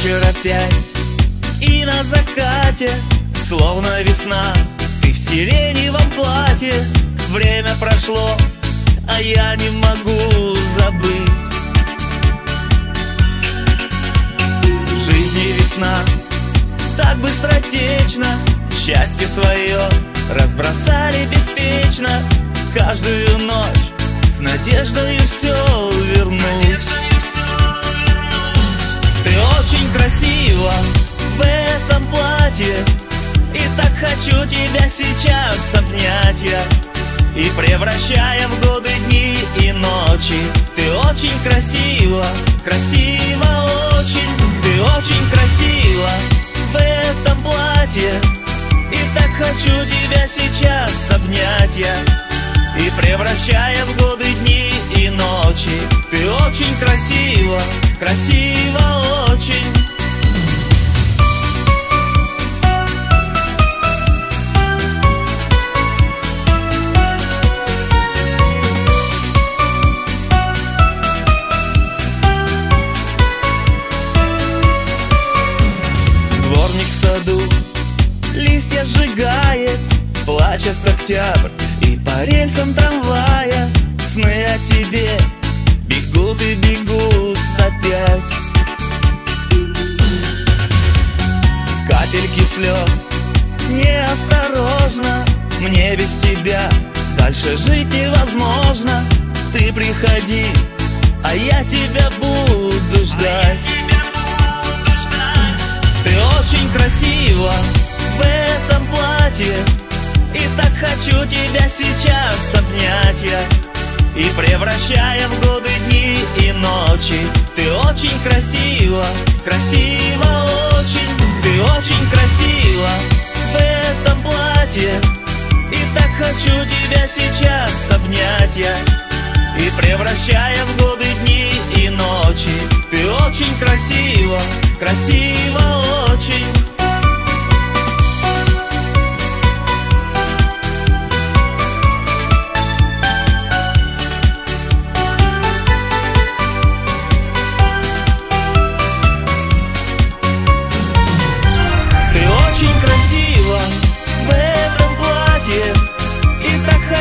вечер опять. И на закате, словно весна Ты в сиреневом платье. Время прошло, а я не могу забыть. Жизни весна, так быстротечно. Счастье свое разбросали беспечно. Каждую ночь с надеждой все платье И так хочу тебя сейчас обнять я. И превращая в годы дни и ночи. Ты очень красива, красива очень. Ты очень красива в этом платье. И так хочу тебя сейчас обнять я. И превращая в годы дни и ночи. Ты очень красива, красива очень Плачет октябрь и по рельсам трамвая Сны о тебе бегут и бегут опять. Капельки слез неосторожно Мне без тебя дальше жить невозможно. Ты приходи, а я тебя буду ждать. Ты очень красива в этом платье хочу тебя сейчас обнять я. И превращая в годы дни и ночи. Ты очень красива, красива очень. Ты очень красива в этом платье. И так хочу тебя сейчас обнять я. И превращая в годы дни и ночи. Ты очень красива, красива очень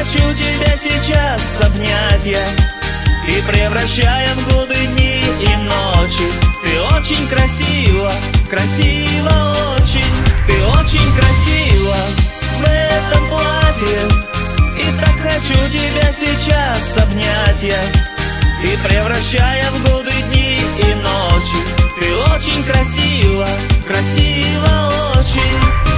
хочу тебя сейчас обнять я. И превращая в годы дни и ночи. Ты очень красива, красива очень. Ты очень красива в этом платье. И так хочу тебя сейчас обнять я. И превращая в годы дни и ночи. Ты очень красива, красива очень